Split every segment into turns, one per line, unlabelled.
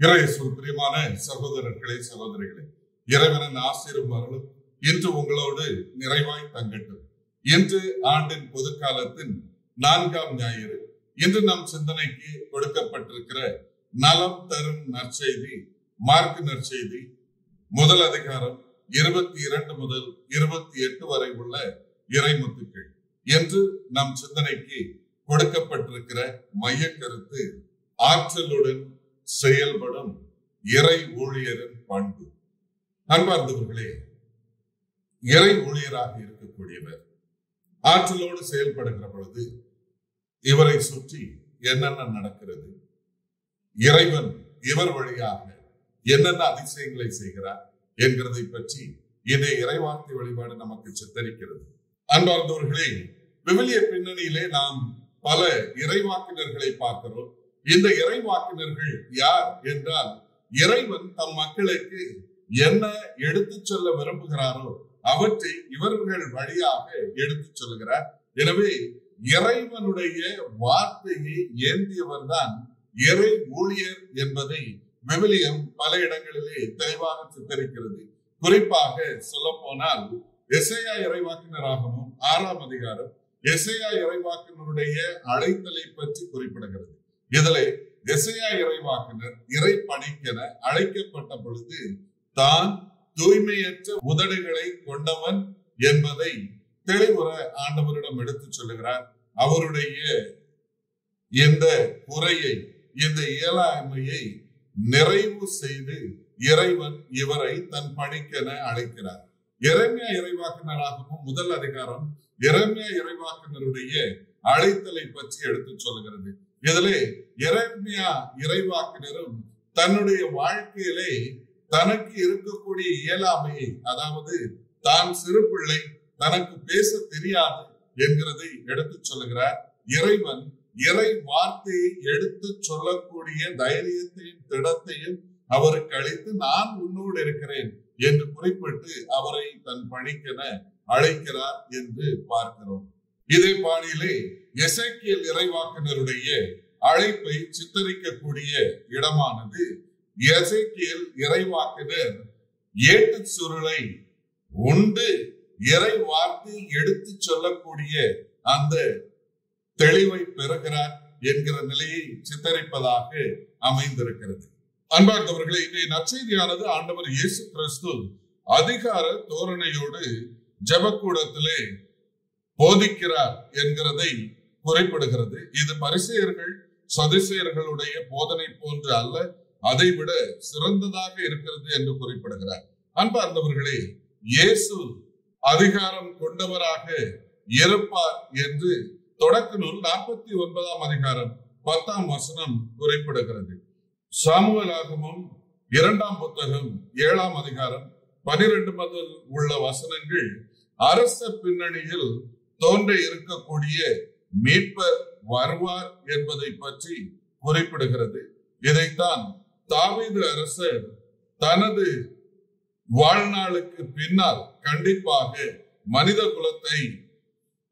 இறையேசுவில் பிரியமான சகோதரர்களே சகோதரிகளே இறைவனின் ஆசீர்வாதங்களும் இன்று உங்களோடு நிறைவாய் தங்கட்டும். இன்று ஆண்டின் பொது காலத்தின் நான்காம் ஞாயிறு. இன்று நம் சிந்தனைக்கு கொடுக்கப்பட்டிருக்கிற நலம் தரும் நற்செய்தி மார்க் நற்செய்தி முதல் அதிகாரம் இருபத்தி இரண்டு முதல் இருபத்தி எட்டு வரை உள்ள இறைமுத்துக்கள். என்று நம் சிந்தனைக்கு கொடுக்கப்பட்டிருக்கிற மைய கருத்து ஆற்றலுடன் செயல்படும் இறை ஊழியரின் பண்பு. அன்பார்ந்தவர்களே இறை ஊழியராக இருக்கக்கூடியவர் ஆற்றலோடு செயல்படுகிற பொழுது இவரை சுற்றி என்னென்ன நடக்கிறது? இறைவன் இவர் வழியாக என்னென்ன அதிசயங்களை செய்கிறார் என்கிறதை பற்றி இதே இறைவார்த்தை வழிபாடு நமக்கு சித்தரிக்கிறது. அன்பார்ந்தவர்களே விவிலிய பின்னணியிலே நாம் பல இறைவாக்கினர்களை பார்க்கிறோம். இந்த இறைவாக்கினர்கள் யார் என்றால் இறைவன் தம் மக்களுக்கு என்ன எடுத்து சொல்ல விரும்புகிறாரோ அவற்றை இவர்கள் வழியாக எடுத்து செல்கிறார் எனவே இறைவனுடைய வார்த்தையை ஏந்தியவர் தான் இறை ஊழியர் என்பதை விவிலியம் பல இடங்களிலே தெளிவாக சித்தரிக்கிறது. குறிப்பாக சொல்ல போனால் எசையா இறைவாக்கினராகவும் ஆறாம் அதிகாரம் எசையா இறைவாக்கினருடைய அழைத்தலை பற்றி குறிப்பிடுகிறது. இதிலே எசையா இறைவாக்கினர் இறை பணிக்கென அழைக்கப்பட்ட பொழுது தான் தூய்மையற்ற உதடுகளை கொண்டவன் என்பதை தெளிவுற ஆண்டவரிடம் எடுத்து சொல்லுகிறார். அவருடைய இந்த குறையை இந்த இயலாமையை நிறைவு செய்து இறைவன் இவரை தன் பணிக்கென அழைக்கிறார். இறைமையா இறைவாக்கினராகவும் முதல் அதிகாரம் இறைமையா இறைவாக்கினருடைய அழைத்தலை பற்றி எடுத்து சொல்லுகிறது. இதிலே இறைமையா இறைவாக்கினரும் தன்னுடைய வாழ்க்கையிலே தனக்கு இருக்கக்கூடிய இயலாமையை அதாவது தான் சிறு பிள்ளை தனக்கு பேச தெரியாது என்கிறதை எடுத்து சொல்லுகிறார். இறைவன் இறை வார்த்தையை எடுத்து சொல்லக்கூடிய தைரியத்தையும் திடத்தையும் அவருக்கு அளித்து நான் உன்னோடு இருக்கிறேன் என்று குறிப்பிட்டு அவரை தன் பணிக்கென அழைக்கிறார் என்று பார்க்கிறோம். இதே பாணியிலே எசைக்கியல் இறைவாக்கினருடைய அழைப்பை சித்தரிக்கக்கூடிய இடமானது. எசைக்கியல் இறைவாக்கினர் ஏட்டு சுருளை உண்டு இறை வார்த்தை எடுத்து சொல்லக்கூடிய அந்த தெளிவை பெறுகிறார் என்கிற நிலையை சித்தரிப்பதாக அமைந்திருக்கிறது. அன்பார்ந்தவர்களே இன்றைய நற்செய்தியானது ஆண்டவர் இயேசு கிறிஸ்து அதிகார தோரணையோடு ஜபக்கூடத்திலே போதிக்கிறார் என்கிறதை குறிப்பிடுகிறது. இது பரிசெயர்கள் சதிசெயர்களுடைய போதனை போன்று அல்ல அதை விட சிறந்ததாக இருக்கிறது என்று குறிப்பிடுகிறார். அன்பார்ந்தவர்களே இயேசு அதிகாரம் கொண்டவராக இருப்பார் என்று தொடக்க நூல் நாற்பத்தி ஒன்பதாம் அதிகாரம் பத்தாம் வசனம் குறிப்பிடுகிறது. சாமுவலாகமும் இரண்டாம் புத்தகம் ஏழாம் அதிகாரம் பனிரெண்டு முதல் உள்ள வசனங்கள் அரச பின்னணியில் தோன்ற இருக்கக்கூடிய மீட்பர் வருவார் என்பதை பற்றி குறிப்பிடுகிறது. இதைத்தான் தாவீது அரசர் தனது வாழ்நாளுக்கு பின்னால் கண்டிப்பாக மனித குலத்தை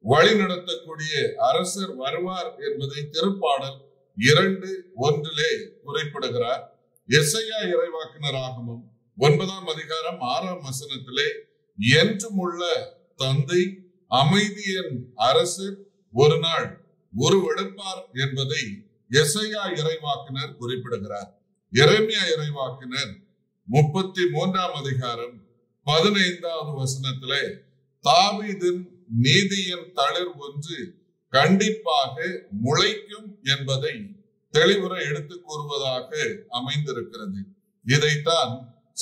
வழிநடத்தக்கூடிய அரசர் வருவார் என்பதை திருப்பாடல் இரண்டு ஒன்றிலே குறிப்பிடுகிறார். எஸ்ஐயா இறைவாக்கினராகவும் ஒன்பதாம் அதிகாரம் ஆறாம் வசனத்திலே என்றும் உள்ள தந்தை அமைதியின் அரசர் ஒரு நாள் உருவெடுப்பார் என்பதை எசையா இறைவாக்கினர் குறிப்பிடுகிறார். இறைமையா இறைவாக்கினர் முப்பத்தி மூன்றாம் அதிகாரம் பதினைந்தாவது வசனத்திலே தாவீதின் நீதியின் தளிர் ஒன்று கண்டிப்பாக முளைக்கும் என்பதை தெளிவுற எடுத்து கூறுவதாக அமைந்திருக்கிறது. இதைத்தான்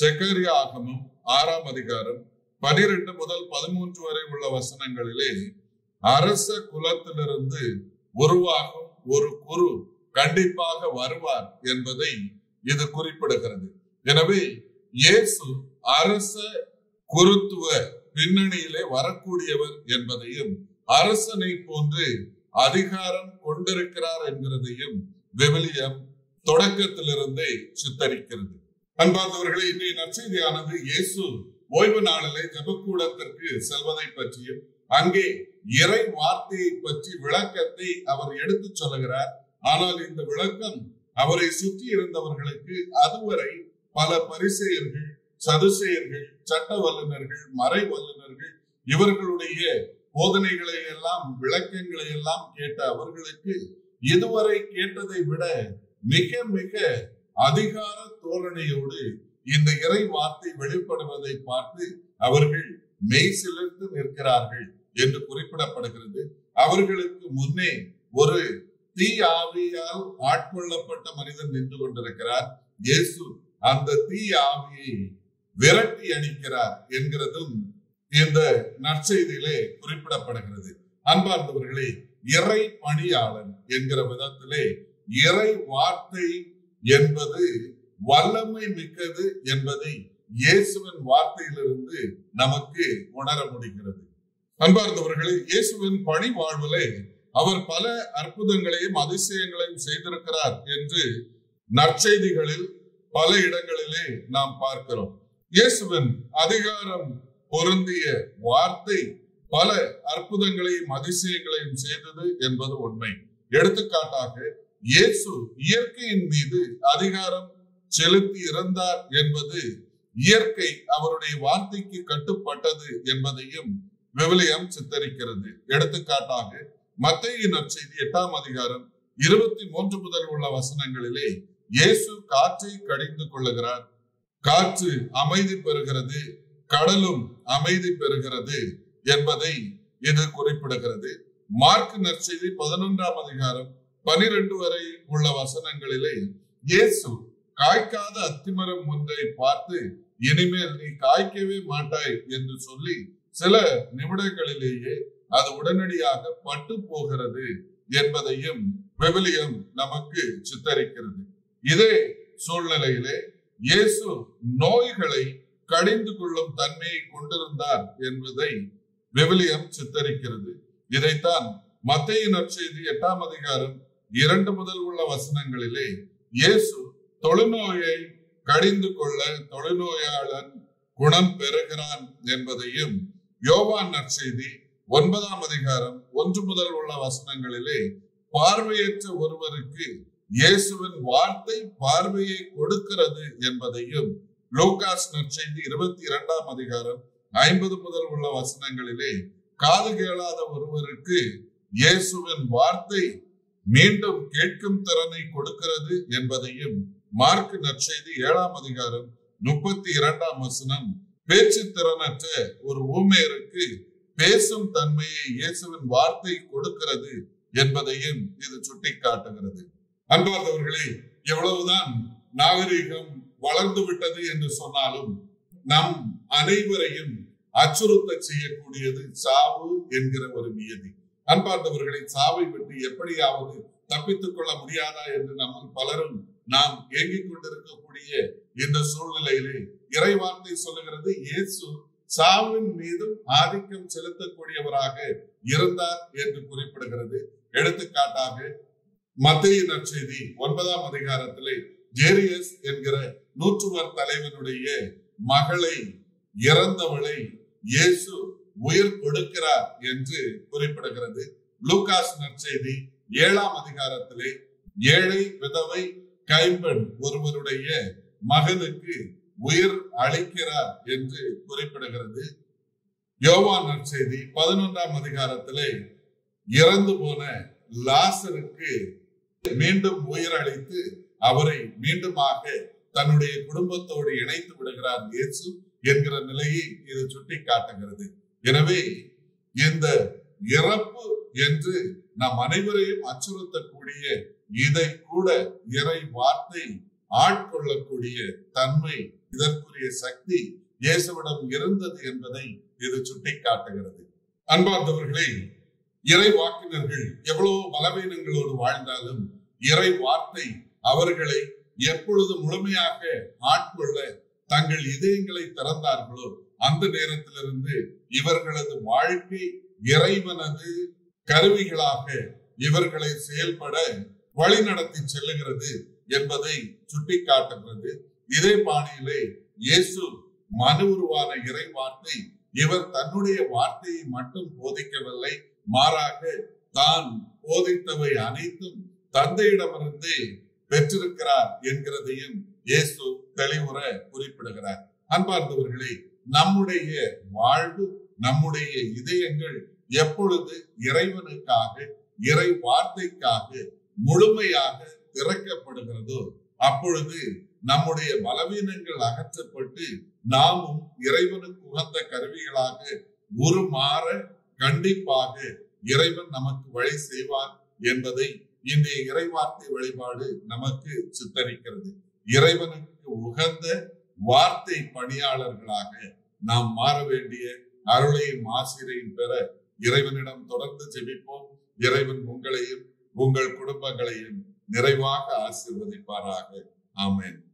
செக்கரியாகமும் ஆறாம் அதிகாரம் பனிரெண்டு முதல் பதிமூன்று வரை உள்ள வசனங்களிலே அரச குலத்திலிருந்து உருவாகும் ஒரு குரு கண்டிப்பாக வருவார் என்பதை இது குறிப்பிடுகிறது. எனவே இயேசு அரச குருத்துவ பின்னணியிலே வரக்கூடியவர் என்பதையும் அரசனை போன்று அதிகாரம் கொண்டிருக்கிறார் என்கிறதையும் விவிலியம் தொடக்கத்திலிருந்தே சித்தரிக்கிறது. அன்பார்ந்தவர்களே இன்றைய நற்செய்தியானது இயேசு ஓய்வு நாளிலே ஜபக்கூடத்திற்கு செல்வதை பற்றியும் அங்கே இறை வார்த்தையை பற்றி விளக்கத்தை அவர் எடுத்து சொல்லுகிறார். ஆனால் இந்த விளக்கம் அவரை சுற்றி இருந்தவர்களுக்கு அதுவரை பல பரிசெயர்கள் சதுசெயர்கள் சட்ட வல்லுநர்கள் மறை வல்லுநர்கள் இவர்களுடைய போதனைகளை எல்லாம் விளக்கங்களை எல்லாம் கேட்ட அவர்களுக்கு இதுவரை கேட்டதை விட மிக மிக அதிகார தோரணையோடு இந்த இறை வார்த்தை வெளிப்படுவதை பார்த்து அவர்கள் மெய் சிலிர்த்து நிற்கிறார்கள் என்று குறிப்பிடப்படுகிறது. அவர்களுக்கு முன்னே ஒரு தீ ஆவியால் ஆட்கொள்ளப்பட்ட மனிதன் நின்று கொண்டிருக்கிறார். இயேசு அந்த தீ ஆவியை விரட்டி அடிக்கிறார் என்கிறதும் இந்த நற்செய்தியிலே குறிப்பிடப்படுகிறது. அன்பார்ந்தவர்களே இறை பணியாளன் என்கிற விதத்திலே இறை வார்த்தை என்பது வல்லமை மிக்கது என்பதை இயேசுவின் வார்த்தையிலிருந்து நமக்கு உணர முடிகிறது. அன்பார்ந்தவர்களே இயேசுவின் பணி வாழ்விலே அவர் பல அற்புதங்களையும் அதிசயங்களையும் செய்திருக்கிறார் என்று நற்செய்திகளில் பல இடங்களிலே நாம் பார்க்கிறோம். இயேசுவின் அதிகாரம் பொருந்திய வார்த்தை பல அற்புதங்களையும் அதிசயங்களையும் செய்தது என்பது உண்மை. எடுத்துக்காட்டாக இயேசு இயற்கையின் மீது அதிகாரம் செலுத்தி இறந்தார் என்பது இயற்கை அவருடைய வார்த்தைக்கு கட்டுப்பட்டது என்பதையும் விவிலியம் சித்தரிக்கிறது. எடுத்துக்காட்டாக மத்திய நற்செய்தி எட்டாம் அதிகாரம் இருபத்தி மூன்று முதல் உள்ள வசனங்களிலே இயேசு காற்றை கடிந்து கொள்ளுகிறார். காற்று அமைதி பெறுகிறது கடலும் அமைதி பெறுகிறது என்பதை இது குறிப்பிடுகிறது. மார்க் நற்செய்தி பதினொன்றாம் அதிகாரம் பனிரெண்டு வரை உள்ள வசனங்களிலே இயேசு காய்க்காத அத்திமரம் ஒன்றை பார்த்து இனிமேல் நீ காய்க்கவே மாட்டாய் என்று சொல்லி சில நிமிடங்களிலேயே அது உடனடியாக பட்டு போகிறது என்பதையும் விவிலியம் நமக்கு சித்தரிக்கிறது. இதே சூழ்நிலையிலே இயேசு நோய்களை கடிந்து கொள்ளும் தன்மையை கொண்டிருந்தார் என்பதை விவிலியம் சித்தரிக்கிறது. இதைத்தான் மத்திய நற்செய்தி எட்டாம் அதிகாரம் இரண்டு முதல் உள்ள வசனங்களிலே இயேசு தொழுநோயை கடிந்து கொள்ள தொழுநோயாளன் குணம் பெறுகிறான் என்பதையும் யோவான் நற்செய்தி ஒன்பதாம் அதிகாரம் ஒன்று முதல் உள்ள வசனங்களிலே பார்வையற்ற ஒருவருக்கு இயேசுவின் வார்த்தை பார்வையை கொடுக்கிறது என்பதையும் லோகாஸ் நற்செய்தி இருபத்தி இரண்டாம் அதிகாரம் ஐம்பது முதல் உள்ள வசனங்களிலே காது கேளாத ஒருவருக்கு இயேசுவின் வார்த்தை மீண்டும் கேட்கும் திறனை கொடுக்கிறது என்பதையும் மார்க் நற்செய்தி ஏழாம் அதிகாரம் முப்பத்தி இரண்டாம் வசனம். பேச்சு திறனற்ற ஒரு ஊமையருக்கு பேசும் தன்மையை இயேசுவின் வார்த்தை கொடுக்கிறது என்பதையும் இது சுட்டி காட்டுகிறது அன்பார்ந்தவர்களே எவ்வளவுதான் நாகரிகம் வளர்ந்து விட்டது என்று சொன்னாலும் நம் அனைவரையும் அச்சுறுத்த செய்யக்கூடியது சாவு என்கிற ஒரு நியதி. அன்பார்ந்தவர்களை சாவை விட்டு எப்படியாவது தப்பித்துக் கொள்ள முடியாதா என்று நம்ம பலரும் நாம் ஏங்கிக் கொண்டிருக்கக்கூடிய இந்த சூழ்நிலையிலே இறைவார்த்தை சொல்லுகிறது இயேசு சாவின் மீதும் ஆதிக்கம் செலுத்தக்கூடியவராக இருந்தார் என்று குறிப்பிடுகிறது. எடுத்துக்காட்டாக மத்திய நற்செய்தி ஒன்பதாம் அதிகாரத்திலே ஜேரியஸ் என்கிற நூற்றுவர் தலைவனுடைய மகளை இறந்தவளை இயேசு உயிர் கொடுக்கிறார் என்று குறிப்பிடுகிறது. லூகாஸ் நற்செய்தி ஏழாம் அதிகாரத்திலே ஏழை விதவை கைம்பெண் ஒருவருடைய மகனுக்கு உயிர் அளிக்கிறார் என்று குறிப்பிடுகிறது. யோவான் நற்செய்தி பதினொன்றாம் அதிகாரத்திலே இறந்து போன லாசருக்கு மீண்டும் உயிர் அளித்து அவரை மீண்டுமாக தன்னுடைய குடும்பத்தோடு இணைத்து விடுகிறார் இயேசு என்கிற நிலையை இது சுட்டி காட்டுகிறது எனவே இந்த இறப்பு என்று நம் அனைவரையும் அச்சுறுத்தக்கூடிய இதை கூட இறை வார்த்தை ஆட்கொள்ளக்கூடிய தன்மை இதற்குரிய சக்தி இயேசுவிடம் இருந்தது என்பதை இது சுட்டி காட்டுகிறது அன்பார்ந்தவர்களே இறை வாக்கினர்கள் எவ்வளவு பலவீனங்களோடு வாழ்ந்தாலும் இறை வார்த்தை அவர்களை எப்பொழுது முழுமையாக ஆட்கொள்ள தங்கள் இதயங்களை திறந்தார்களோ அந்த நேரத்திலிருந்து இவர்களது வாழ்க்கை இறைவனது கருவிகளாக இவர்களை செயல்பட வழிநடத்தி செல்லுகிறது என்பதை சுட்டிக்காட்டுகிறது. இதே பாணியிலே இயேசு மனு உருவான இறை வார்த்தை இவர் தன்னுடைய வார்த்தையை மட்டும் போதிக்கவில்லை மாறாக தான் போதித்தவை அனைத்தும் தந்தையிடமிருந்து பெற்றிருக்கிறார் என்கிறதையும் இயேசு தெளிவுற குறிப்பிடுகிறார். அன்பார்ந்தவர்களே நம்முடைய வாழ்வு நம்முடைய இதயங்கள் எப்பொழுது இறைவனுக்காக இறை வார்த்தைக்காக முழுமையாக திறக்கப்படுகிறதோ அப்பொழுது நம்முடைய பலவீனங்கள் அகற்றப்பட்டு நாமும் இறைவனுக்கு உகந்த கருவிகளாக உருமாற கண்டிப்பாக இறைவன் நமக்கு வழி செய்வார் என்பதை இன்றைய இறைவார்த்தை வழிபாடு நமக்கு சித்தரிக்கிறது. இறைவனுக்கு உகந்த வார்த்தை பணியாளர்களாக நாம் மாற வேண்டிய அருளையும் ஆசிரியையும் பெற இறைவனிடம் தொடர்ந்து ஜெபிப்போம். இறைவன் உங்களையும் உங்கள் குடும்பங்களையும் நிறைவாக ஆசிர்வதிப்பாராக. ஆமேன்.